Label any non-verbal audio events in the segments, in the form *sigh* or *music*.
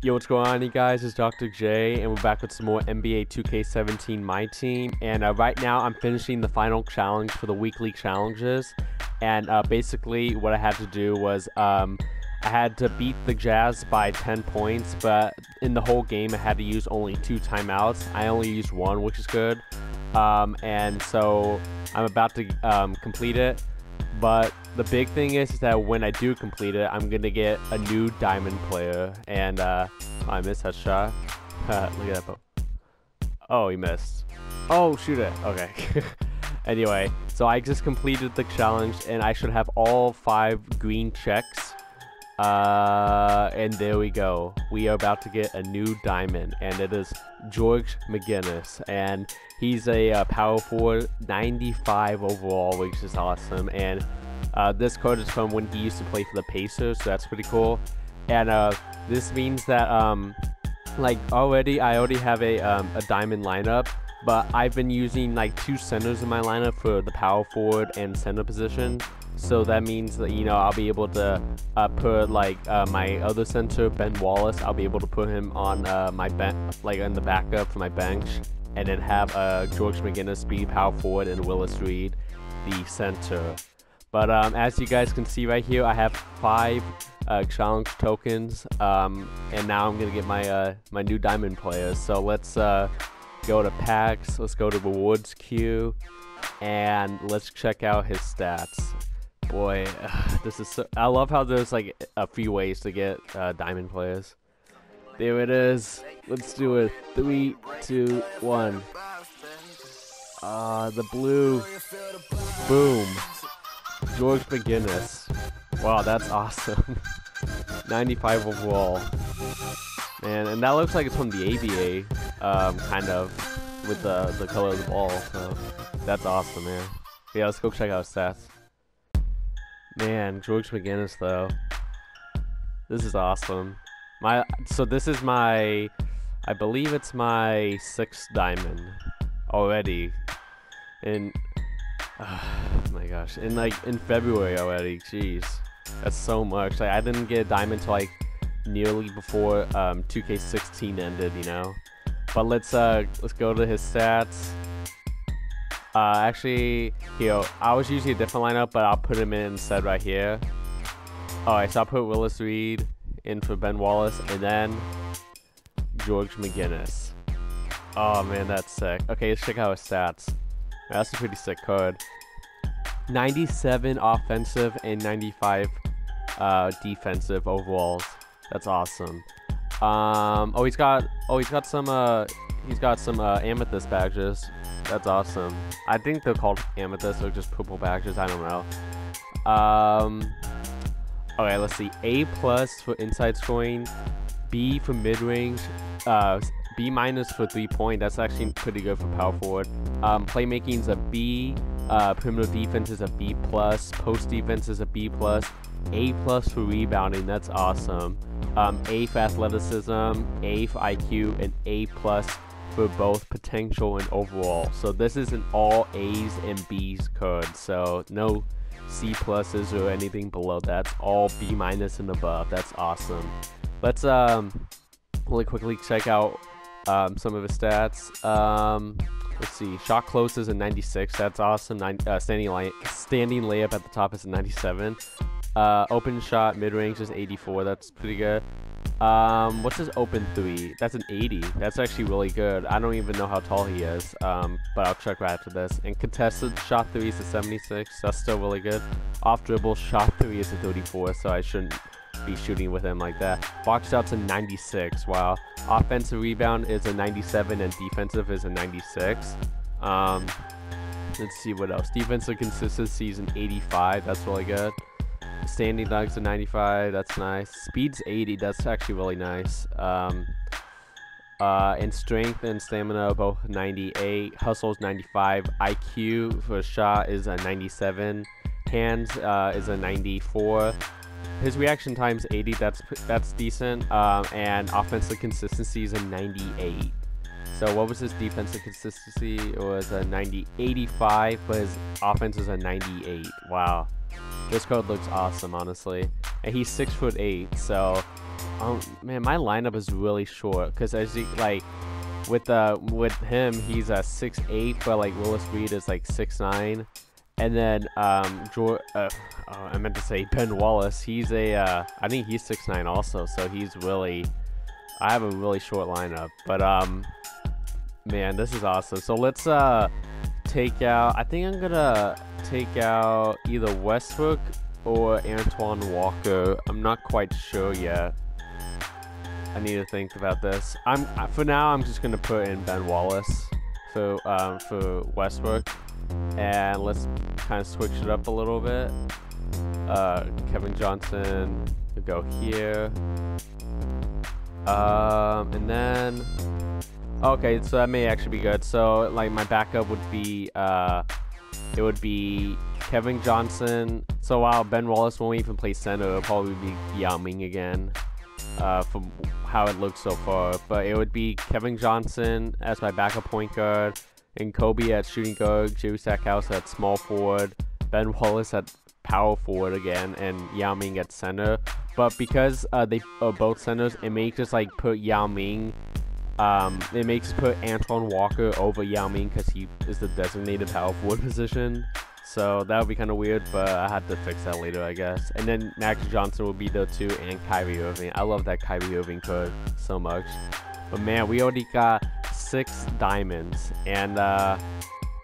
Yo, what's going on, you guys? It's Dr. J, and we're back with some more NBA 2K17 My Team. And uh, right now, I'm finishing the final challenge for the weekly challenges. And uh, basically, what I had to do was um, I had to beat the Jazz by 10 points, but in the whole game, I had to use only two timeouts. I only used one, which is good. Um, and so I'm about to um, complete it. But the big thing is, is, that when I do complete it, I'm gonna get a new diamond player. And uh, I missed that shot. *laughs* Look at that. Oh, he missed. Oh, shoot it. Okay. *laughs* anyway, so I just completed the challenge, and I should have all five green checks. Uh, and there we go. We are about to get a new diamond, and it is George McGinnis, and he's a uh, power forward, 95 overall, which is awesome. And uh, this card is from when he used to play for the Pacers, so that's pretty cool. And uh, this means that, um, like, already I already have a um, a diamond lineup, but I've been using like two centers in my lineup for the power forward and center position. So that means that you know I'll be able to uh, put like uh, my other center Ben Wallace. I'll be able to put him on uh, my bench, like in the backup for my bench, and then have uh, George McGinnis be power forward and Willis Reed the center. But um, as you guys can see right here, I have five uh, challenge tokens, um, and now I'm gonna get my uh, my new diamond players. So let's go to packs. Let's go to rewards queue, and let's check out his stats boy, *sighs* this is so. I love how there's like a few ways to get uh, diamond players. There it is. Let's do it. Three, two, one. Ah, uh, the blue. Boom. George McGinnis. Wow, that's *laughs* awesome. 95 overall. Man, and that looks like it's from the ABA, um, kind of, with the, the color of the ball. So that's awesome, man. Yeah, let's go check out stats. Man, George McGinnis though. This is awesome. My so this is my I believe it's my sixth diamond already. And *sighs* oh my gosh. In like in February already. Jeez. That's so much. Like I didn't get a diamond till like nearly before um 2K16 ended, you know. But let's uh let's go to his stats. Uh, actually, here, I was using a different lineup, but I'll put him in instead right here. Alright, so I'll put Willis Reed in for Ben Wallace, and then George McGinnis. Oh man, that's sick. Okay, let's check out his stats. That's a pretty sick card. 97 offensive and 95 uh, defensive overalls. That's awesome. Um, oh, he's got oh he's got some uh he's got some uh, amethyst badges. That's awesome. I think they're called amethyst or just purple badges. I don't know. Um, okay, let's see. A plus for inside scoring, B for mid range, uh, B minus for three point. That's actually pretty good for power forward. Um, playmaking is a B. Uh, defense is a B plus. Post defense is a B plus. A plus for rebounding. That's awesome. Um, a for athleticism, A for IQ, and A plus for both potential and overall. So this is an all A's and B's card. So no C pluses or anything below. That's all B minus and above. That's awesome. Let's um really quickly check out um, some of his stats. Um, let's see. Shot close is a 96. That's awesome. Nine, uh, standing lay- standing layup at the top is a 97. Uh, open shot mid range is 84. That's pretty good. Um, what's his open three? That's an 80. That's actually really good. I don't even know how tall he is, um, but I'll check right after this. And contested shot three is a 76. That's still really good. Off dribble shot three is a 34, so I shouldn't be shooting with him like that. Box out's a 96. Wow. Offensive rebound is a 97 and defensive is a 96. Um, let's see what else. Defensive consistency is an 85. That's really good. Standing dogs to 95. That's nice. Speed's 80. That's actually really nice. Um, uh, and strength and stamina both 98. Hustle's 95. IQ for shot is a 97. Hands uh, is a 94. His reaction time's 80. That's that's decent. Um, and offensive consistency is a 98. So what was his defensive consistency? It was a 90, 85, but his offense is a 98. Wow. This card looks awesome, honestly. And he's six foot eight, so um, man, my lineup is really short because as you like with uh with him, he's a six eight, but like Willis Reed is like six nine, and then um uh, oh, I meant to say Ben Wallace. He's a uh, I think he's six nine also, so he's really. I have a really short lineup, but um, man, this is awesome. So let's uh take out. I think I'm gonna take out either Westbrook or Antoine Walker. I'm not quite sure yet. I need to think about this. I'm for now. I'm just gonna put in Ben Wallace for um, for Westbrook, and let's kind of switch it up a little bit. Uh, Kevin Johnson, go here, um, and then okay, so that may actually be good. So like my backup would be uh, it would be Kevin Johnson. So while Ben Wallace won't even play center, it'll probably be Yao Ming again. Uh, from how it looks so far. But it would be Kevin Johnson as my backup point guard, and Kobe at shooting guard, Jerry Stackhouse at small forward, Ben Wallace at power forward again, and Yao Ming at center. But because uh, they are both centers, it makes us like put Yao Ming. Um, it makes put Antoine Walker over Yao Ming because he is the designated power forward position. So that would be kind of weird, but I had to fix that later, I guess. And then Max Johnson will be there too, and Kyrie Irving. I love that Kyrie Irving code so much. But man, we already got six diamonds, and uh,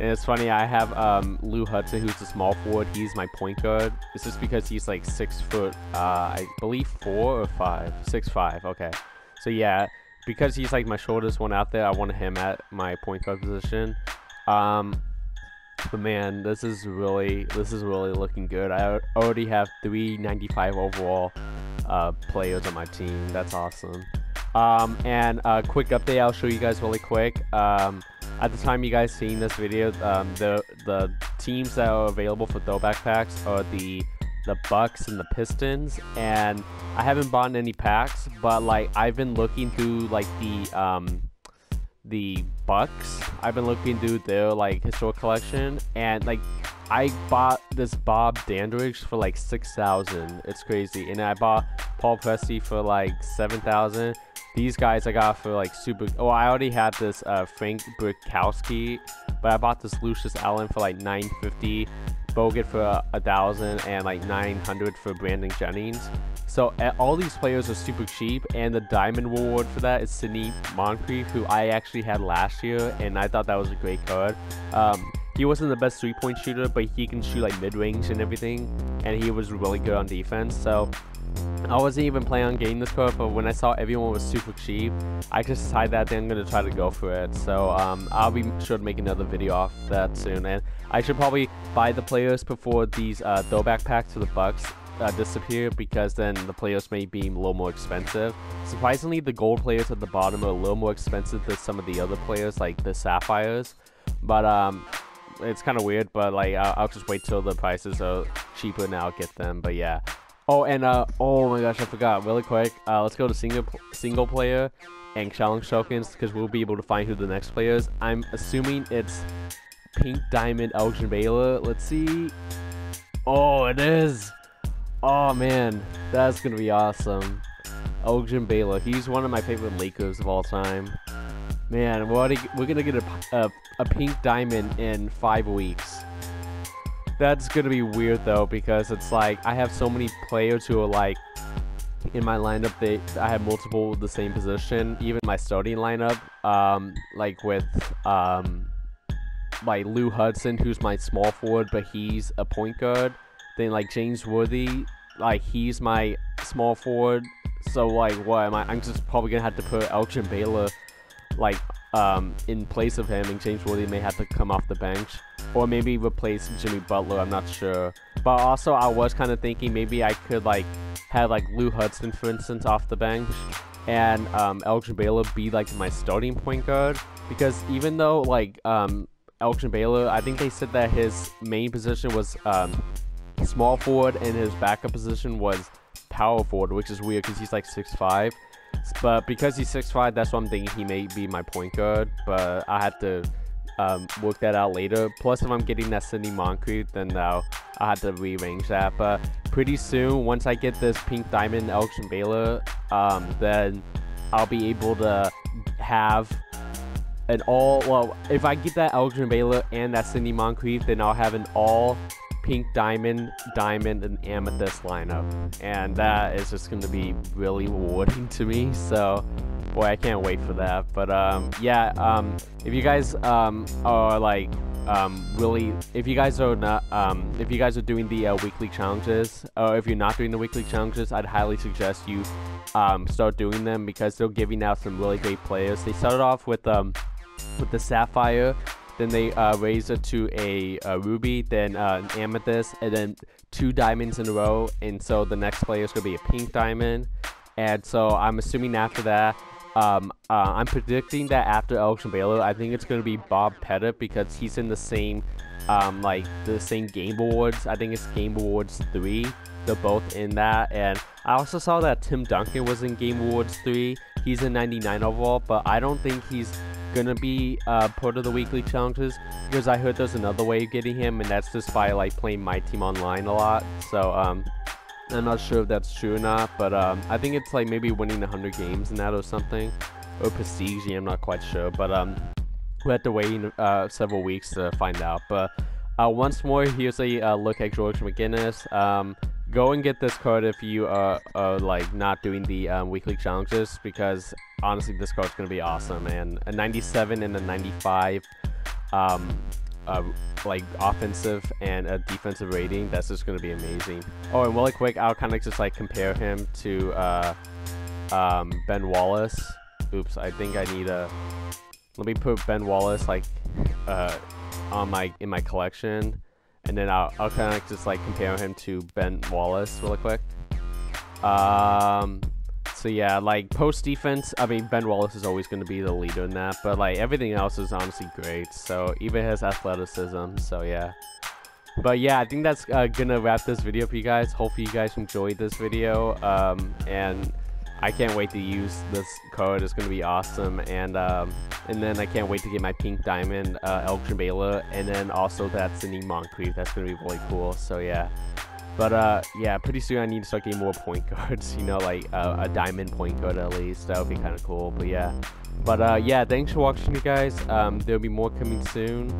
and it's funny. I have um, Lou Hudson, who's a small forward. He's my point guard. It's just because he's like six foot, uh, I believe four or five, six five. Okay, so yeah, because he's like my shortest one out there, I wanted him at my point guard position. Um, but man, this is really this is really looking good. I already have 395 overall uh, players on my team. That's awesome. Um, and a quick update, I'll show you guys really quick. Um, at the time you guys seeing this video, um, the the teams that are available for throwback packs are the the Bucks and the Pistons, and I haven't bought any packs, but like I've been looking through like the um, the Bucks. I've been looking through their like historic collection, and like I bought this Bob Dandridge for like six thousand. It's crazy, and I bought Paul Pressey for like seven thousand. These guys I got for like super. Oh, I already had this uh, Frank Brickowski, but I bought this Lucius Allen for like nine fifty. Bogut for a, a thousand and like 900 for Brandon Jennings. So all these players are super cheap, and the diamond reward for that is Sidney Moncrief, who I actually had last year, and I thought that was a great card. Um, he wasn't the best three-point shooter, but he can shoot like mid-range and everything, and he was really good on defense. So I wasn't even planning on getting this card, but when I saw everyone was super cheap, I just decided that I'm going to try to go for it. So um, I'll be sure to make another video off that soon. And I should probably buy the players before these uh, throwback packs to the Bucks uh, disappear because then the players may be a little more expensive. Surprisingly, the gold players at the bottom are a little more expensive than some of the other players, like the Sapphires. But um, it's kind of weird, but like I'll, I'll just wait till the prices are cheaper and I'll get them. But yeah, Oh, and uh, oh my gosh, I forgot. Really quick, uh, let's go to single single player and challenge tokens because we'll be able to find who the next player is. I'm assuming it's Pink Diamond Elgin Baylor. Let's see. Oh, it is. Oh man, that's gonna be awesome. Elgin Baylor. He's one of my favorite Lakers of all time. Man, we're, we're gonna get a, a, a pink diamond in five weeks. That's gonna be weird though because it's like I have so many players who are like in my lineup. They I have multiple the same position. Even my starting lineup, um, like with um, like Lou Hudson, who's my small forward, but he's a point guard. Then like James Worthy, like he's my small forward. So like what am I? I'm just probably gonna have to put Elgin Baylor like um, in place of him, and James Worthy may have to come off the bench or maybe replace Jimmy Butler. I'm not sure. But also, I was kind of thinking maybe I could like have like Lou Hudson, for instance, off the bench, and um, Elgin Baylor be like my starting point guard. Because even though like um, Elgin Baylor, I think they said that his main position was um, small forward and his backup position was power forward, which is weird because he's like six five. But because he's six five, that's what I'm thinking he may be my point guard. But I have to um, work that out later. Plus, if I'm getting that Sidney Moncrief, then I'll, I'll have to rearrange that. But pretty soon, once I get this pink diamond Elgin Baylor, um, then I'll be able to have an all. Well, if I get that Elgin Baylor and that Sidney Moncrief, then I'll have an all pink diamond, diamond, and amethyst lineup, and that is just going to be really rewarding to me. So, boy, I can't wait for that. But um, yeah, um, if you guys um, are like um, really, if you guys are not, um, if you guys are doing the uh, weekly challenges, or if you're not doing the weekly challenges, I'd highly suggest you um, start doing them because they're giving out some really great players. They started off with um, with the sapphire then they uh, raise it to a, a ruby, then uh, an amethyst, and then two diamonds in a row. And so the next player is going to be a pink diamond. And so I'm assuming after that, um, uh, I'm predicting that after Elgin Baylor, I think it's going to be Bob Pettit because he's in the same, um, like the same Game Awards. I think it's Game Awards 3. They're both in that. And I also saw that Tim Duncan was in Game Awards 3. He's in 99 overall, but I don't think he's gonna be uh, part of the weekly challenges because I heard there's another way of getting him, and that's just by like playing my team online a lot. So um, I'm not sure if that's true or not, but um, I think it's like maybe winning 100 games in that or something, or prestige. I'm not quite sure, but um, we have to wait uh, several weeks to find out. But uh, once more, here's a uh, look at George McGinnis. Um, go and get this card if you are, are like not doing the um, weekly challenges because honestly this card's gonna be awesome and a 97 and a 95 um, uh, like offensive and a defensive rating that's just gonna be amazing. Oh and really quick I'll kind of just like compare him to uh, um, Ben Wallace. Oops I think I need a let me put Ben Wallace like uh, on my in my collection and then I'll, I'll kind of just like compare him to Ben Wallace really quick. Um, so yeah, like post defense, I mean Ben Wallace is always going to be the leader in that, but like everything else is honestly great. So even his athleticism. So yeah. But yeah, I think that's uh, gonna wrap this video for you guys. Hopefully you guys enjoyed this video. Um, and I can't wait to use this code. It's gonna be awesome, and um, and then I can't wait to get my pink diamond uh, Elgin Baylor, and then also that Sidney Moncrief. That's gonna be really cool. So yeah, but uh, yeah, pretty soon I need to start getting more point *laughs* guards. You know, like uh, a diamond point guard at least. That would be kind of cool. But yeah, but uh, yeah, thanks for watching, you guys. Um, there'll be more coming soon,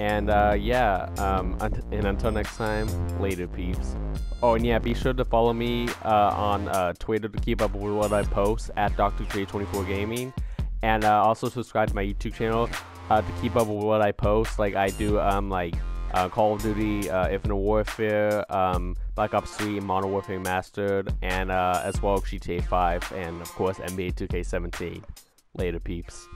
and uh, yeah, um, and until next time, later, peeps. Oh, and yeah, be sure to follow me uh, on uh, Twitter to keep up with what I post at Dr. 24 Gaming, and uh, also subscribe to my YouTube channel uh, to keep up with what I post. Like I do, um, like uh, Call of Duty, uh, Infinite Warfare, um, Black Ops 3, Modern Warfare Mastered, and uh, as well GTA 5, and of course NBA 2K17. Later, peeps.